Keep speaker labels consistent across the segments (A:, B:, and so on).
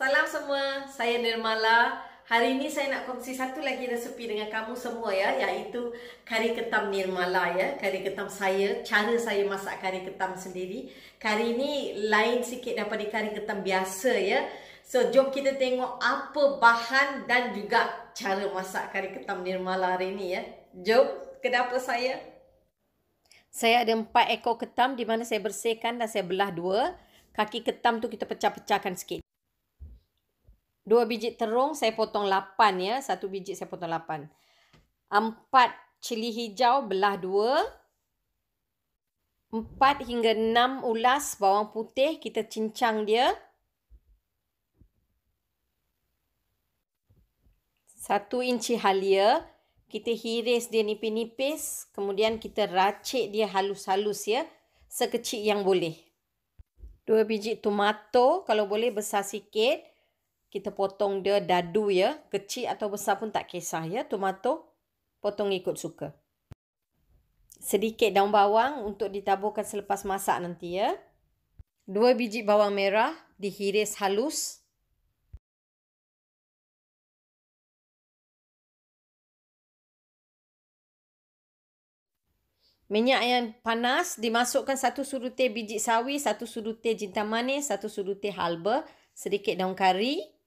A: Salam semua, saya Nirmala. Hari ini saya nak kongsi satu lagi resepi dengan kamu semua ya, iaitu kari ketam Nirmala ya. Kari ketam saya, cara saya masak kari ketam sendiri. Kari ini lain sikit daripada kari ketam biasa ya. So, jom kita tengok apa bahan dan juga cara masak kari ketam Nirmala hari ini ya. Jom ke dapur saya. Saya ada empat ekor ketam di mana saya bersihkan dan saya belah dua. Kaki ketam tu kita pecah-pecahkan sikit. Dua biji terung saya potong lapan ya. Satu biji saya potong lapan. Empat cili hijau belah dua. Empat hingga enam ulas bawang putih kita cincang dia. Satu inci halia. Kita hiris dia nipis-nipis. Kemudian kita racik dia halus-halus ya. Sekecil yang boleh. Dua biji tomato. Kalau boleh besar sikit kita potong dia dadu ya. Kecil atau besar pun tak kisah ya. Tomato potong ikut suka. Sedikit daun bawang untuk ditaburkan selepas masak nanti ya. Dua biji bawang merah dihiris halus. Minyak yang panas dimasukkan satu sudu teh biji sawi, satu sudu teh jintan manis, satu sudu teh halba, sedikit daun kari.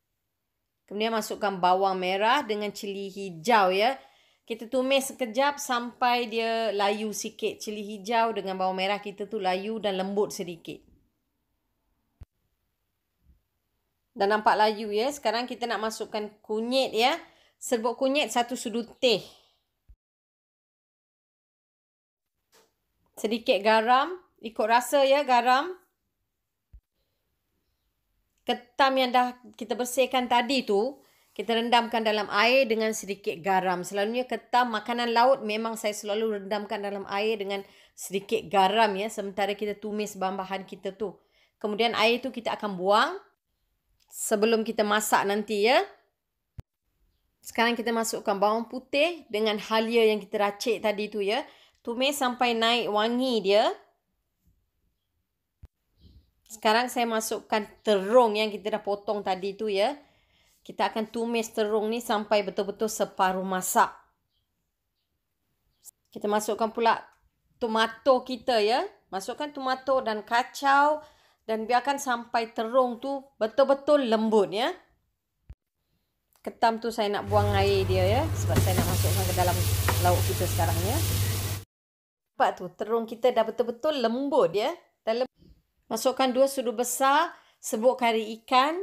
A: Kemudian masukkan bawang merah dengan cili hijau ya. Kita tumis sekejap sampai dia layu sikit. Cili hijau dengan bawang merah kita tu layu dan lembut sedikit. Dan nampak layu ya. Sekarang kita nak masukkan kunyit ya. Serbuk kunyit satu sudut teh. Sedikit garam. Ikut rasa ya garam ketam yang dah kita bersihkan tadi tu, kita rendamkan dalam air dengan sedikit garam. Selalunya ketam makanan laut memang saya selalu rendamkan dalam air dengan sedikit garam ya. Sementara kita tumis bahan-bahan kita tu. Kemudian air tu kita akan buang sebelum kita masak nanti ya. Sekarang kita masukkan bawang putih dengan halia yang kita racik tadi tu ya. Tumis sampai naik wangi dia. Sekarang saya masukkan terung yang kita dah potong tadi tu ya. Kita akan tumis terung ni sampai betul-betul separuh masak. Kita masukkan pula tomato kita ya. Masukkan tomato dan kacau dan biarkan sampai terung tu betul-betul lembut ya. Ketam tu saya nak buang air dia ya sebab saya nak masukkan ke dalam lauk kita sekarang ya. Nampak tu terung kita dah betul-betul lembut ya. Dah lembut. Masukkan dua sudu besar serbuk kari ikan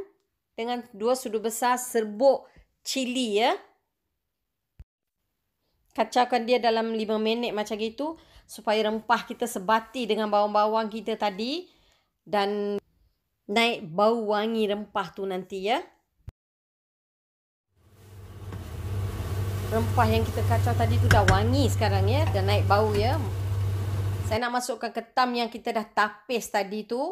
A: dengan dua sudu besar serbuk cili ya. Kacaukan dia dalam lima minit macam gitu supaya rempah kita sebati dengan bawang-bawang kita tadi dan naik bau wangi rempah tu nanti ya. Rempah yang kita kacau tadi tu dah wangi sekarang ya dan naik bau ya. Saya nak masukkan ketam yang kita dah tapis tadi tu.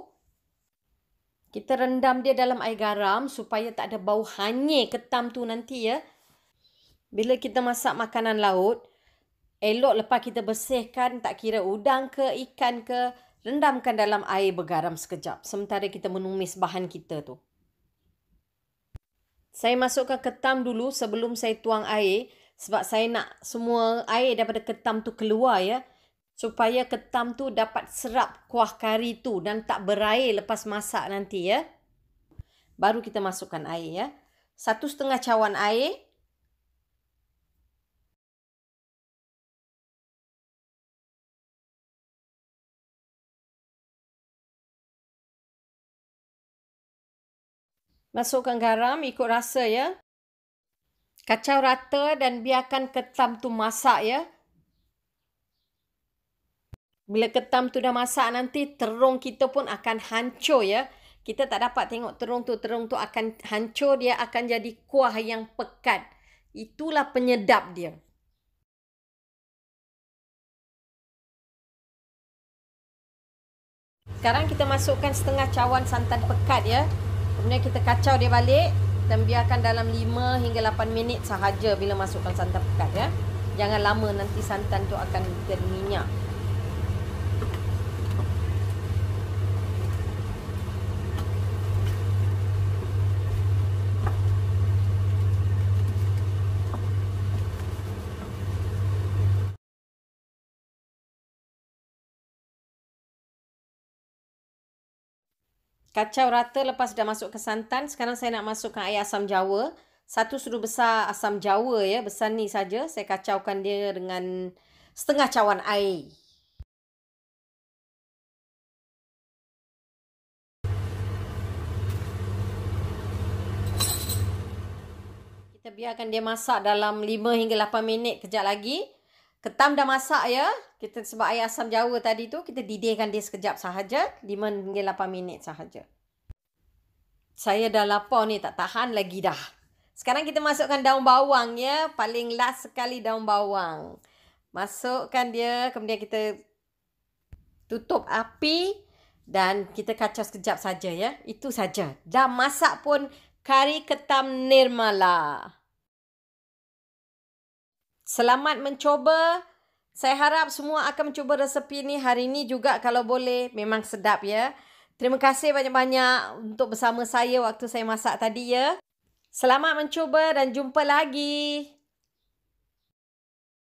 A: Kita rendam dia dalam air garam supaya tak ada bau hanyir ketam tu nanti ya. Bila kita masak makanan laut, elok lepas kita bersihkan tak kira udang ke ikan ke, rendamkan dalam air bergaram sekejap sementara kita menumis bahan kita tu. Saya masukkan ketam dulu sebelum saya tuang air sebab saya nak semua air daripada ketam tu keluar ya supaya ketam tu dapat serap kuah kari tu dan tak berair lepas masak nanti ya. Baru kita masukkan air ya. Satu setengah cawan air. Masukkan garam ikut rasa ya. Kacau rata dan biarkan ketam tu masak ya. Bila ketam tu dah masak nanti terung kita pun akan hancur ya. Kita tak dapat tengok terung tu. Terung tu akan hancur. Dia akan jadi kuah yang pekat. Itulah penyedap dia. Sekarang kita masukkan setengah cawan santan pekat ya. Kemudian kita kacau dia balik. Dan biarkan dalam 5 hingga 8 minit sahaja bila masukkan santan pekat ya. Jangan lama nanti santan tu akan jadi Kacau rata lepas dah masuk ke santan. Sekarang saya nak masukkan air asam jawa. Satu sudu besar asam jawa ya. Besar ni saja. Saya kacaukan dia dengan setengah cawan air. Kita biarkan dia masak dalam 5 hingga 8 minit kejap lagi. Ketam dah masak ya. Kita sebab air asam jawa tadi tu kita didihkan dia sekejap sahaja, 5 hingga 8 minit sahaja. Saya dah lapar ni tak tahan lagi dah. Sekarang kita masukkan daun bawang ya, paling last sekali daun bawang. Masukkan dia, kemudian kita tutup api dan kita kacau sekejap saja ya. Itu saja. Dah masak pun kari ketam nirmala. Selamat mencoba. Saya harap semua akan mencuba resepi ni hari ini juga kalau boleh. Memang sedap ya. Terima kasih banyak-banyak untuk bersama saya waktu saya masak tadi ya. Selamat mencuba dan jumpa lagi.